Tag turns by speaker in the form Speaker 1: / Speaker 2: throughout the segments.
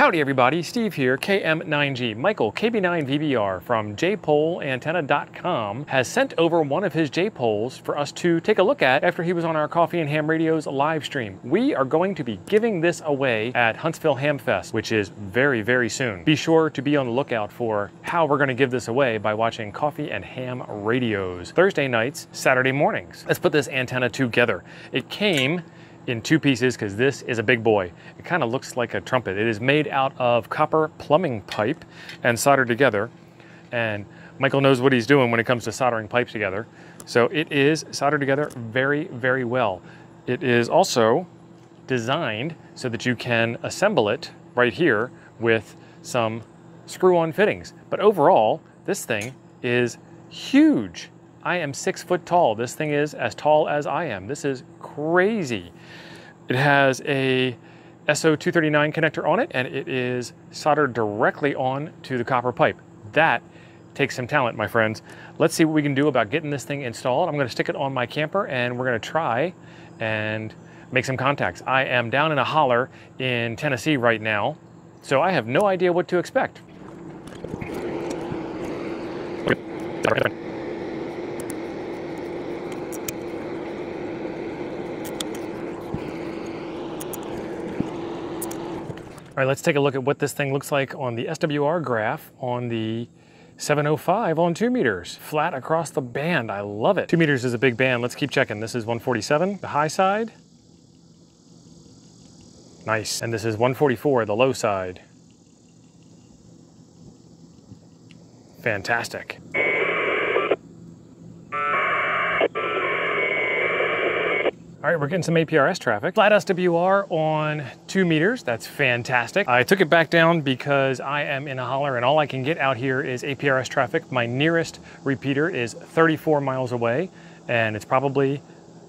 Speaker 1: Howdy everybody, Steve here, KM9G. Michael, KB9VBR from jpoleantenna.com has sent over one of his J-poles for us to take a look at after he was on our Coffee and Ham Radio's live stream. We are going to be giving this away at Huntsville Ham Fest, which is very, very soon. Be sure to be on the lookout for how we're gonna give this away by watching Coffee and Ham Radios Thursday nights, Saturday mornings. Let's put this antenna together. It came in two pieces because this is a big boy. It kind of looks like a trumpet. It is made out of copper plumbing pipe and soldered together. And Michael knows what he's doing when it comes to soldering pipes together. So it is soldered together very, very well. It is also designed so that you can assemble it right here with some screw-on fittings. But overall, this thing is huge. I am six foot tall. This thing is as tall as I am. This is crazy. It has a SO239 connector on it and it is soldered directly on to the copper pipe. That takes some talent, my friends. Let's see what we can do about getting this thing installed. I'm gonna stick it on my camper and we're gonna try and make some contacts. I am down in a holler in Tennessee right now, so I have no idea what to expect. All right, let's take a look at what this thing looks like on the SWR graph on the 705 on two meters, flat across the band. I love it. Two meters is a big band. Let's keep checking. This is 147, the high side. Nice. And this is 144, the low side. Fantastic. All right, we're getting some APRS traffic. Flat SWR on two meters, that's fantastic. I took it back down because I am in a holler and all I can get out here is APRS traffic. My nearest repeater is 34 miles away and it's probably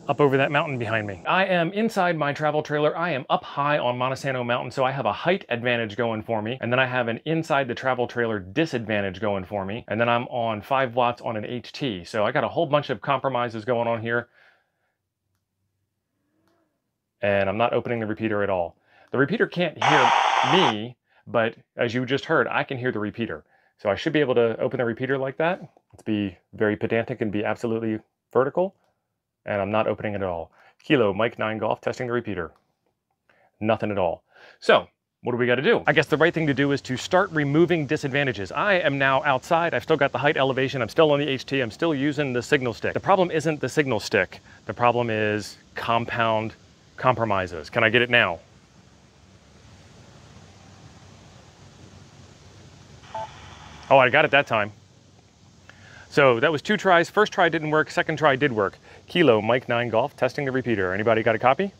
Speaker 1: up over that mountain behind me. I am inside my travel trailer. I am up high on Monte Sano Mountain, so I have a height advantage going for me. And then I have an inside the travel trailer disadvantage going for me. And then I'm on five watts on an HT. So I got a whole bunch of compromises going on here and I'm not opening the repeater at all. The repeater can't hear me, but as you just heard, I can hear the repeater. So I should be able to open the repeater like that. Let's be very pedantic and be absolutely vertical. And I'm not opening it at all. Kilo, Mike 9 Golf, testing the repeater. Nothing at all. So what do we got to do? I guess the right thing to do is to start removing disadvantages. I am now outside. I've still got the height elevation. I'm still on the HT. I'm still using the signal stick. The problem isn't the signal stick. The problem is compound compromises. Can I get it now? Oh, I got it that time. So that was two tries. First try didn't work, second try did work. Kilo, Mike 9 Golf, testing the repeater. Anybody got a copy?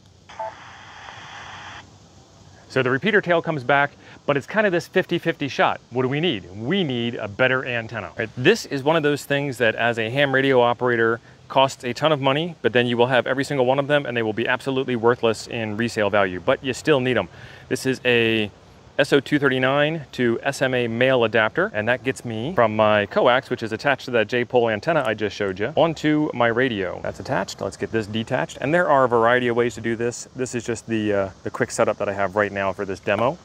Speaker 1: So the repeater tail comes back, but it's kind of this 50-50 shot. What do we need? We need a better antenna. Right? This is one of those things that as a ham radio operator, costs a ton of money, but then you will have every single one of them and they will be absolutely worthless in resale value, but you still need them. This is a SO239 to SMA male adapter, and that gets me from my coax, which is attached to that J-pole antenna I just showed you, onto my radio. That's attached. Let's get this detached. And there are a variety of ways to do this. This is just the, uh, the quick setup that I have right now for this demo.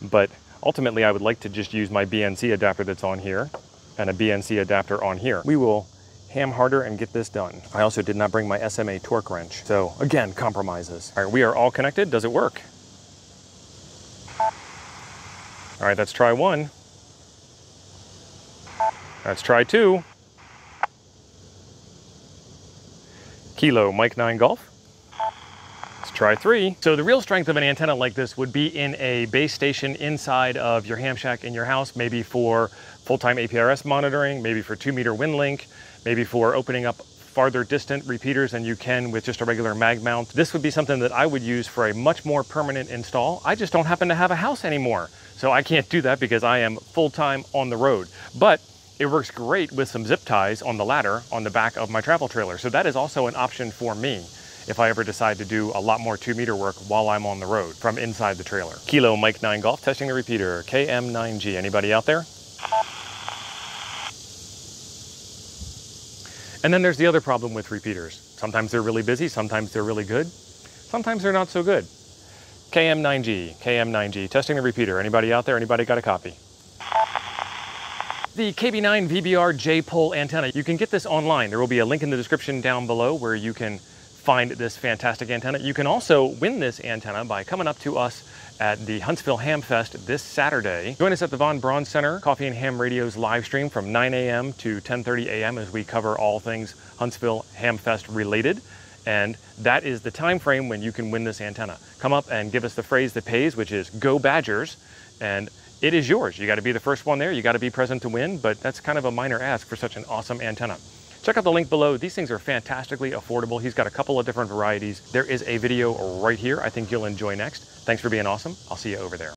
Speaker 1: But ultimately, I would like to just use my BNC adapter that's on here and a BNC adapter on here. We will ham harder and get this done. I also did not bring my SMA torque wrench. So again, compromises. All right, we are all connected. Does it work? All right, let's try one. Let's try two. Kilo, Mike 9 Golf. Try three. So the real strength of an antenna like this would be in a base station inside of your ham shack in your house, maybe for full-time APRS monitoring, maybe for two meter Winlink, maybe for opening up farther distant repeaters than you can with just a regular mag mount. This would be something that I would use for a much more permanent install. I just don't happen to have a house anymore. So I can't do that because I am full-time on the road. But it works great with some zip ties on the ladder on the back of my travel trailer. So that is also an option for me if I ever decide to do a lot more two meter work while I'm on the road from inside the trailer. Kilo Mike 9 Golf testing the repeater, KM9G. Anybody out there? And then there's the other problem with repeaters. Sometimes they're really busy, sometimes they're really good, sometimes they're not so good. KM9G, KM9G, testing the repeater. Anybody out there? Anybody got a copy? The KB9 VBR J-pole antenna. You can get this online. There will be a link in the description down below where you can find this fantastic antenna. You can also win this antenna by coming up to us at the Huntsville Ham Fest this Saturday. Join us at the Von Braun Center, Coffee and Ham Radio's live stream from 9 a.m. to 10.30 a.m. as we cover all things Huntsville Ham Fest related. And that is the time frame when you can win this antenna. Come up and give us the phrase that pays, which is Go Badgers, and it is yours. You gotta be the first one there, you gotta be present to win, but that's kind of a minor ask for such an awesome antenna. Check out the link below. These things are fantastically affordable. He's got a couple of different varieties. There is a video right here I think you'll enjoy next. Thanks for being awesome. I'll see you over there.